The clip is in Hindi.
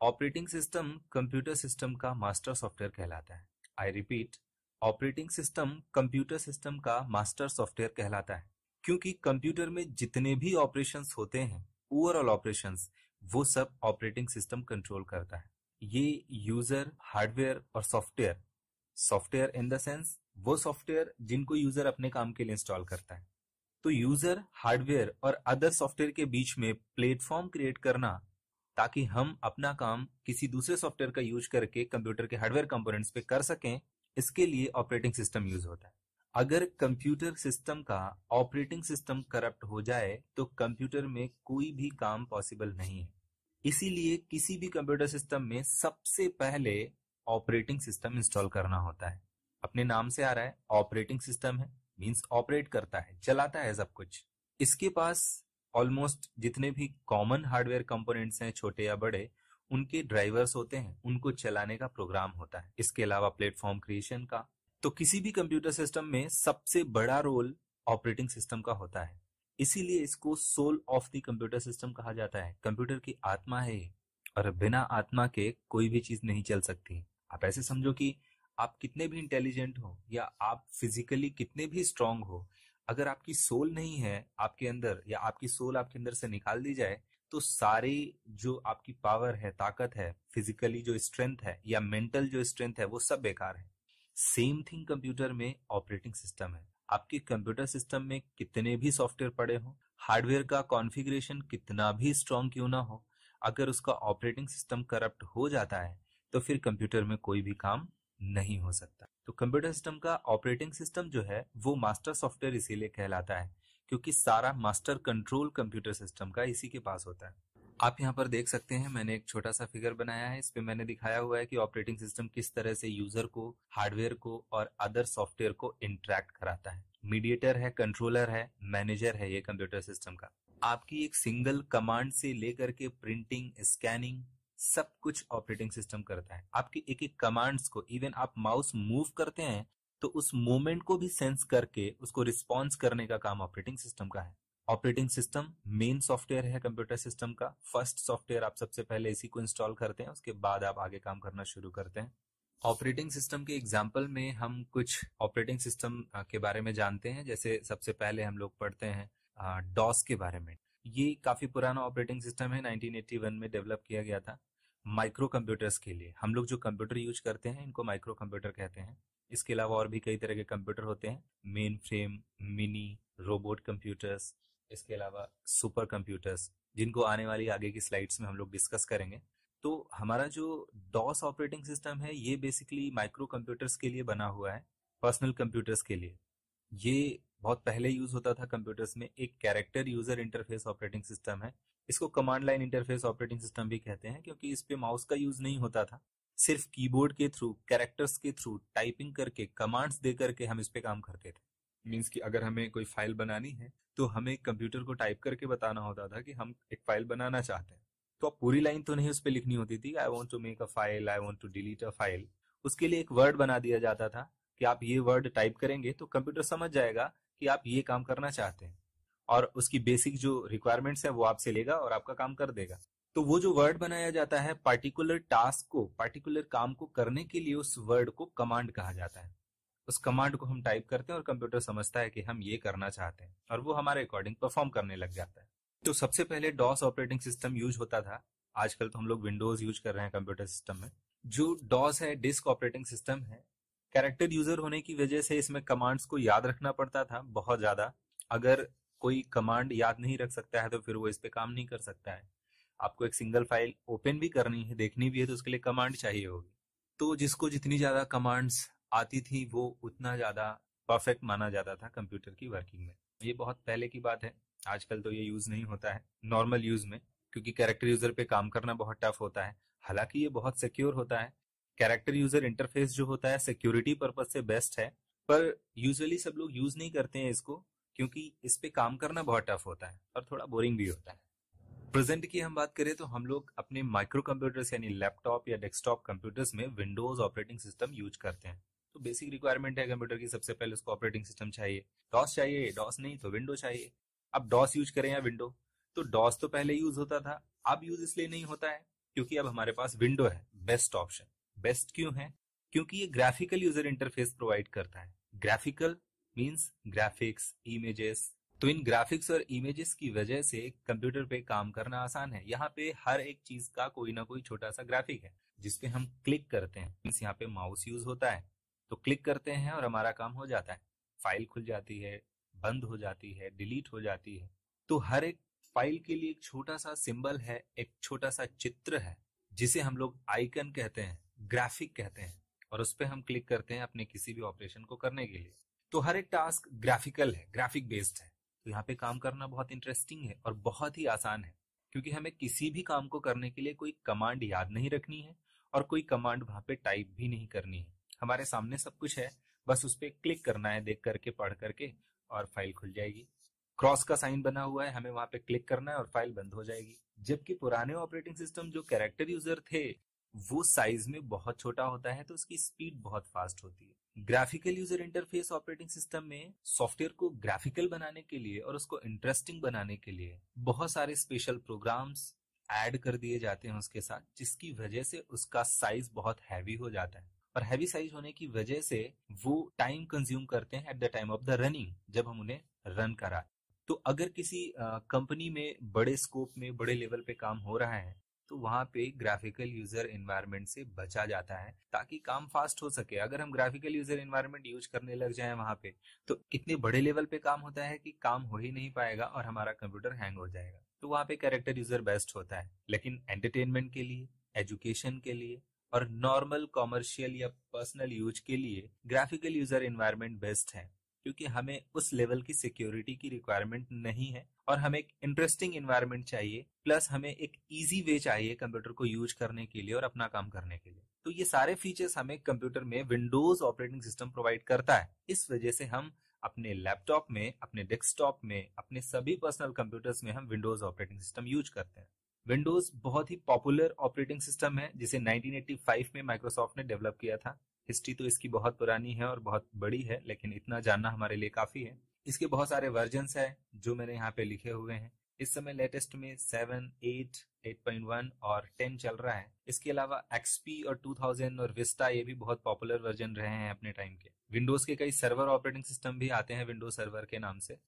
ऑपरेटिंग सिस्टम कंप्यूटर सिस्टम का मास्टर सॉफ्टवेयर कहलाता है। I repeat operating system computer system का मास्टर सॉफ्टवेयर कहलाता है, क्योंकि कंप्यूटर में जितने भी ऑपरेशन होते हैं ओवरऑल ऑपरेशन वो सब ऑपरेटिंग सिस्टम कंट्रोल करता है। ये यूज़र, हार्डवेयर और software software in the sense, वो सॉफ्टवेयर जिनको यूज़र अपने काम के लिए इंस्टॉल करता है। तो यूज़र, हार्डवेयर और अदर सॉफ्टवेयर के बीच में प्लेटफॉर्म क्रिएट करना ताकि हम अपना काम किसी दूसरे सॉफ्टवेयर का यूज़ करके कंप्यूटर के हार्डवेयर कंपोनेंट्स पे कर सकें, इसके लिए ऑपरेटिंग सिस्टम यूज़ होता है। अगर कंप्यूटर सिस्टम का ऑपरेटिंग सिस्टम करप्ट हो जाए तो कंप्यूटर में कोई भी काम पॉसिबल नहीं है। इसीलिए किसी भी कंप्यूटर सिस्टम में सबसे पहले ऑपरेटिंग सिस्टम इंस्टॉल करना होता है। अपने नाम से आ रहा है, ऑपरेटिंग सिस्टम है, मींस ऑपरेट करता है, चलाता है सब कुछ। इसके पास ऑलमोस्ट जितने भी कॉमन हार्डवेयर कंपोनेंट्स हैं, छोटे या बड़े, उनके ड्राइवर्स होते हैं, उनको चलाने का प्रोग्राम होता है। इसके अलावा प्लेटफॉर्म क्रिएशन का। तो किसी भी कंप्यूटर सिस्टम में सबसे बड़ा रोल ऑपरेटिंग सिस्टम का होता है। इसीलिए इसको soul of the computer system कहा जाता है। कंप्यूटर की आत्मा है और बिना आत्मा के कोई भी चीज़ नहीं चल सकती। आप ऐसे समझो कि आप कितने भी इंटेलिजेंट हो, या आप फिजिकली कितने भी स्ट्रांग हो अगर आपकी सोल नहीं है आपके अंदर या आपकी सोल आपके अंदर से निकाल दी जाए तो सारी जो आपकी पावर है, ताकत है, फिजिकली जो स्ट्रेंथ है या मेंटल जो स्ट्रेंथ है, वो सब बेकार है। सेम थिंग कंप्यूटर में ऑपरेटिंग सिस्टम है। आपके कंप्यूटर सिस्टम में कितने भी सॉफ्टवेयर पड़े हो, हार्डवेयर का कॉन्फ़िगरेशन कितना भी स्ट्रांग क्यों ना हो, अगर उसका ऑपरेटिंग सिस्टम करप्ट हो जाता है तो फिर कंप्यूटर में कोई भी काम नहीं हो सकता। तो कंप्यूटर सिस्टम का ऑपरेटिंग सिस्टम जो है, वो मास्टर सॉफ्टवेयर इसीलिए कहलाता है, क्योंकि सारा मास्टर कंट्रोल कंप्यूटर सिस्टम का इसी के पास होता है। आप यहाँ पर देख सकते हैं, मैंने एक छोटा सा फिगर बनाया है, इस मैंने दिखाया हुआ है कि ऑपरेटिंग सिस्टम किस तरह से यूज़र को, हार्डवेयर को और अदर सॉफ्टवेयर को इंटरेक्ट कराता है। मीडिएटर है, कंट्रोलर है, मैनेजर है ये कंप्यूटर सिस्टम का। आपकी एक सिंगल कमांड से लेकर के प्रिंटिंग, स्कैनिंग सब कुछ ऑपरेटिंग सिस्टम करता है। आपकी एक एक कमांड्स को इवन आप माउस मूव करते हैं तो उस मूवमेंट को भी सेंस करके उसको रिस्पॉन्स करने का काम ऑपरेटिंग सिस्टम का है। ऑपरेटिंग सिस्टम मेन सॉफ्टवेयर है कंप्यूटर सिस्टम का। फ़र्स्ट सॉफ्टवेयर आप सबसे पहले इसी को इंस्टॉल करते हैं, उसके बाद आप आगे काम करना शुरू करते हैं। ऑपरेटिंग सिस्टम के एग्ज़ाम्पल में हम कुछ ऑपरेटिंग सिस्टम के बारे में जानते हैं। जैसे सबसे पहले हम लोग पढ़ते हैं डॉस के बारे में। ये काफ़ी पुराना ऑपरेटिंग सिस्टम है 1981 में डेवलप किया गया था माइक्रो कंप्यूटर्स के लिए। हम लोग जो कंप्यूटर यूज़ करते हैं, इनको माइक्रो कंप्यूटर कहते हैं। इसके अलावा और भी कई तरह के कंप्यूटर होते हैं mainframe mini robot computers इसके अलावा सुपर कंप्यूटर्स जिनको आने वाली आगे की स्लाइड्स में हम लोग डिस्कस करेंगे। तो हमारा जो डॉस ऑपरेटिंग सिस्टम है, ये बेसिकली माइक्रो कंप्यूटर्स के लिए बना हुआ है पर्सनल कंप्यूटर्स के लिए। ये बहुत पहले यूज़ होता था कंप्यूटर्स में, एक character user interface operating system है। इसको command line interface operating system भी कहते हैं, क्योंकि इस पे माउस का यूज़ नहीं होता था। सिर्फ़ कीबोर्ड के थ्रू कैरेक्टर्स के थ्रू टाइपिंग करके कमांड्स दे करके हम इस पे काम करते थे। मीन्स कि अगर हमें कोई फ़ाइल बनानी है तो हमें कंप्यूटर को टाइप करके बताना होता था कि हम एक फ़ाइल बनाना चाहते हैं। तो अब पूरी लाइन तो नहीं उस पर लिखनी होती थी I want to make a file I want to delete a file उसके लिए एक वर्ड बना दिया जाता था कि आप ये वर्ड टाइप करेंगे तो कंप्यूटर समझ जाएगा कि आप ये काम करना चाहते हैं। और उसकी बेसिक जो रिक्वायरमेंट्स है वो आपसे लेगा और आपका काम कर देगा। तो वो जो वर्ड बनाया जाता है पार्टिकुलर टास्क को पार्टिकुलर काम को करने के लिए उस वर्ड को कमांड कहा जाता है। उस कमांड को हम टाइप करते हैं और कंप्यूटर समझता है कि हम ये करना चाहते हैं और वो हमारे अकॉर्डिंग परफॉर्म करने लग जाता है। तो सबसे पहले डॉस ऑपरेटिंग सिस्टम यूज़ होता था। आजकल तो हम लोग विंडोज़ यूज़ कर रहे हैं कंप्यूटर सिस्टम में। जो डॉस है डिस्क ऑपरेटिंग सिस्टम है कैरेक्टर यूज़र होने की वजह से इसमें कमांड्स को याद रखना पड़ता था बहुत ज़्यादा। अगर कोई कमांड याद नहीं रख सकता है तो फिर वो इस पे काम नहीं कर सकता है। आपको एक सिंगल फ़ाइल ओपन भी करनी है, देखनी भी है तो उसके लिए कमांड चाहिए होगी। तो जिसको जितनी ज़्यादा कमांड्स आती थी, वो उतना ज़्यादा परफेक्ट माना जाता था कंप्यूटर की वर्किंग में। ये बहुत पहले की बात है। आजकल तो ये यूज़ नहीं होता है नॉर्मल यूज़ में, क्योंकि कैरेक्टर यूज़र पे काम करना बहुत टफ होता है। हालाँकि ये बहुत सिक्योर होता है। कैरेक्टर यूज़र इंटरफेस जो होता है सिक्योरिटी पर्पज से बेस्ट है, पर यूजुअली सब लोग यूज़ नहीं करते हैं इसको, क्योंकि इस पे काम करना बहुत टफ होता है और थोड़ा बोरिंग भी होता है। प्रेजेंट की हम बात करें तो हम लोग अपने माइक्रो कंप्यूटर्स यानी लैपटॉप या डेस्कटॉप कंप्यूटर्स में विंडोज़ ऑपरेटिंग सिस्टम यूज़ करते हैं। तो बेसिक रिक्वायरमेंट है कंप्यूटर की, सबसे पहले उसको ऑपरेटिंग सिस्टम चाहिए। डॉस चाहिए डॉस नहीं तो विंडो चाहिए। अब डॉस यूज़ करें या विंडो तो डॉस तो पहले यूज़ होता था, अब यूज़ इसलिए नहीं होता है, क्योंकि अब हमारे पास विंडो है बेस्ट ऑप्शन बेस्ट क्यों है? क्योंकि ये ग्राफिकल यूज़र इंटरफेस प्रोवाइड करता है। ग्राफिकल मीन्स ग्राफिक्स इमेजेस तो इन ग्राफिक्स और इमेजेस की वजह से कंप्यूटर पे काम करना आसान है। यहाँ पे हर एक चीज़ का कोई ना कोई छोटा सा ग्राफिक है जिसपे हम क्लिक करते हैं। मीन्स यहाँ पे माउस यूज़ होता है। तो क्लिक करते हैं और हमारा काम हो जाता है। फ़ाइल खुल जाती है, बंद हो जाती है डिलीट हो जाती है। तो हर एक फ़ाइल के लिए एक छोटा सा सिंबल है, एक छोटा सा चित्र है, जिसे हम लोग आइकन कहते हैं। ग्राफिक कहते हैं और उस पर हम क्लिक करते हैं अपने किसी भी ऑपरेशन को करने के लिए। तो हर एक टास्क ग्राफिकल है ग्राफिक बेस्ड है। तो यहाँ पे काम करना बहुत इंटरेस्टिंग है और बहुत ही आसान है, क्योंकि हमें किसी भी काम को करने के लिए कोई कमांड याद नहीं रखनी है और कोई कमांड वहाँ पे टाइप भी नहीं करनी है। हमारे सामने सब कुछ है, बस उस पर क्लिक करना है देख करके, पढ़ करके और फ़ाइल खुल जाएगी। क्रॉस का साइन बना हुआ है, हमें वहाँ पे क्लिक करना है और फ़ाइल बंद हो जाएगी। जबकि पुराने ऑपरेटिंग सिस्टम जो कैरेक्टर यूज़र थे वो साइज़ में बहुत छोटा होता है तो उसकी स्पीड बहुत फास्ट होती है। Graphical user interface operating system में सॉफ्टवेयर को ग्राफिकल बनाने के लिए और उसको इंटरेस्टिंग बनाने के लिए बहुत सारे स्पेशल प्रोग्राम्स ऐड कर दिए जाते हैं उसके साथ, जिसकी वजह से उसका साइज़ बहुत हैवी हो जाता है। और हैवी साइज़ होने की वजह से वो टाइम कंज्यूम करते हैं at the time of the running जब हम उन्हें रन करा। तो अगर किसी कंपनी में, बड़े स्कोप में, बड़े लेवल पे काम हो रहा है तो वहाँ पे ग्राफिकल यूज़र एनवायरनमेंट से बचा जाता है, ताकि काम फास्ट हो सके। अगर हम ग्राफिकल यूज़र एनवायरनमेंट यूज़ करने लग जाए वहाँ पे तो इतने बड़े लेवल पे काम होता है कि काम हो ही नहीं पाएगा और हमारा कंप्यूटर हैंग हो जाएगा। तो वहाँ पे कैरेक्टर यूज़र बेस्ट होता है, लेकिन एंटरटेनमेंट के लिए एजुकेशन के लिए और नॉर्मल कॉमर्शियल या पर्सनल यूज़ के लिए ग्राफिकल यूज़र एनवायरनमेंट बेस्ट है। क्योंकि हमें उस लेवल की सिक्योरिटी की रिक्वायरमेंट नहीं है और हमें एक इंटरेस्टिंग इन्वायरमेंट चाहिए प्लस हमें एक इजी वे चाहिए कंप्यूटर को यूज़ करने के लिए और अपना काम करने के लिए। तो ये सारे फीचर्स हमें कंप्यूटर में विंडोज़ ऑपरेटिंग सिस्टम प्रोवाइड करता है। इस वजह से हम अपने लैपटॉप में, अपने डेस्कटॉप में, अपने सभी पर्सनल कंप्यूटर्स में हम विंडोज़ ऑपरेटिंग सिस्टम यूज़ करते हैं। विंडोज़ बहुत ही पॉपुलर ऑपरेटिंग सिस्टम है, जिसे 1985 में माइक्रोसॉफ्ट ने डेवलप किया था। हिस्ट्री तो इसकी बहुत पुरानी है और बहुत बड़ी है, लेकिन इतना जानना हमारे लिए काफ़ी है। इसके बहुत सारे वर्जन है जो मैंने यहाँ पे लिखे हुए हैं। इस समय लेटेस्ट में seven eight eight point one और टेन चल रहा है। इसके अलावा एक्सपी और 2000 और विस्टा ये भी बहुत पॉपुलर वर्जन रहे हैं अपने टाइम के। विंडोज़ के कई सर्वर ऑपरेटिंग सिस्टम भी आते हैं विंडोज़ सर्वर के नाम से।